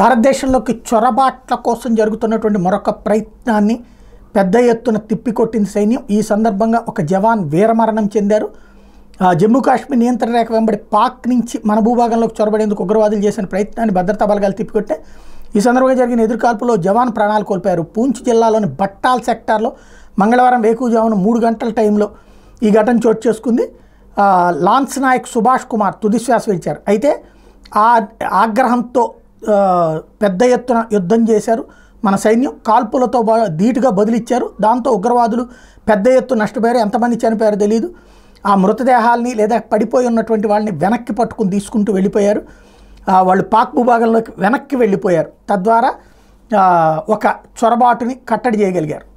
భారతదేశంలోకి చొరబాట్ల కోసం జరుగుతున్నటువంటి మరొక ప్రయత్నాన్ని పెద్ద ఎత్తున తిప్పికొట్టింది సైన్యం. ఈ సందర్భంగా ఒక జవాన్ వీరమరణం చెందారు. జమ్మూ కాశ్మీర్ నియంత్రణ రేఖ వెంబడి పాక్ నుంచి మన భూభాగంలోకి చొరబడేందుకు ఉగ్రవాదులు చేసిన ప్రయత్నాన్ని భద్రతా బలగాలు తిప్పికొట్టే ఈ సందర్భంగా జరిగిన ఎదురుకాల్పులో జవాన్ ప్రాణాలు కోల్పోయారు. పూంచ్ జిల్లాలోని బట్టాల్ సెక్టార్లో మంగళవారం వేకువజామున మూడు గంటల టైంలో ఈ ఘటన చోటు చేసుకుంది. లాన్స్ నాయక్ సుభాష్ కుమార్ తుదిశ్వాస విడిచారు. అయితే ఆ ఆగ్రహంతో పెద్ద ఎత్తున యుద్ధం చేశారు. మన సైన్యం కాల్పులతో ధీటుగా బదిలిచ్చారు. దాంతో ఉగ్రవాదులు పెద్ద ఎత్తు నష్టపోయారు. ఎంతమంది చనిపోయారో తెలియదు ఆ మృతదేహాల్ని లేదా పడిపోయి ఉన్నటువంటి వాళ్ళని వెనక్కి పట్టుకుని తీసుకుంటూ వెళ్ళిపోయారు. వాళ్ళు పాక్ భూభాగంలోకి వెనక్కి వెళ్ళిపోయారు. తద్వారా ఒక చొరబాటుని కట్టడి చేయగలిగారు.